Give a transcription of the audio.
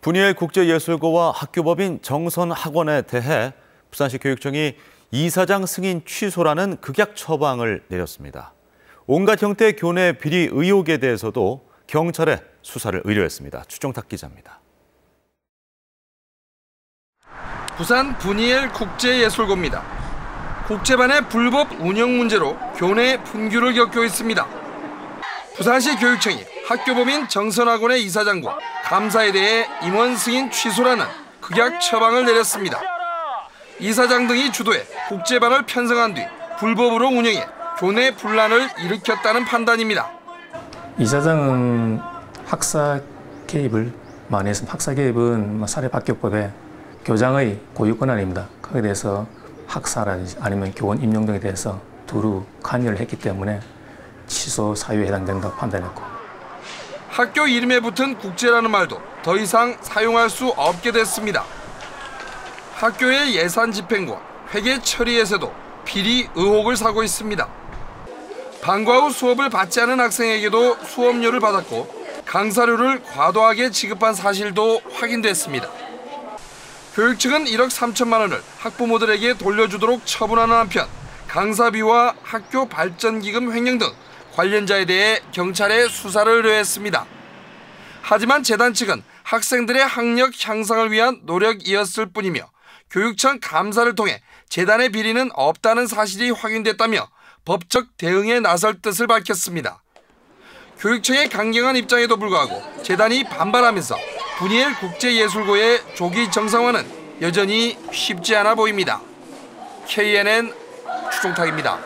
분이엘 국제예술고와 학교법인 정선학원에 대해 부산시 교육청이 이사장 승인 취소라는 극약 처방을 내렸습니다. 온갖 형태의 교내 비리 의혹에 대해서도 경찰에 수사를 의뢰했습니다. 추정탁 기자입니다. 부산 분이엘 국제예술고입니다. 국제반의 불법 운영 문제로 교내 분규를 겪고 있습니다. 부산시 교육청이 학교법인 정선학원의 이사장과 감사에 대해 임원 승인 취소라는 극약 처방을 내렸습니다. 이사장 등이 주도해 국제반을 편성한 뒤 불법으로 운영해 교내 분란을 일으켰다는 판단입니다. 이사장은 학사 개입을 많이 했습니다. 학사 개입은 뭐 사립학교법에 교장의 고유 권한입니다. 거기에 대해서 학사라든지 아니면 교원 임용 등에 대해서 두루 관여를 했기 때문에 취소 사유에 해당된다고 판단했고 학교 이름에 붙은 국제라는 말도 더 이상 사용할 수 없게 됐습니다. 학교의 예산 집행과 회계 처리에서도 비리 의혹을 사고 있습니다. 방과 후 수업을 받지 않은 학생에게도 수업료를 받았고 강사료를 과도하게 지급한 사실도 확인됐습니다. 교육 측은 1억 3천만 원을 학부모들에게 돌려주도록 처분하는 한편 강사비와 학교 발전기금 횡령 등 관련자에 대해 경찰에 수사를 의뢰했습니다. 하지만 재단 측은 학생들의 학력 향상을 위한 노력이었을 뿐이며 교육청 감사를 통해 재단의 비리는 없다는 사실이 확인됐다며 법적 대응에 나설 뜻을 밝혔습니다. 교육청의 강경한 입장에도 불구하고 재단이 반발하면서 분이엘 국제예술고의 조기 정상화는 여전히 쉽지 않아 보입니다. KNN 추종탁입니다.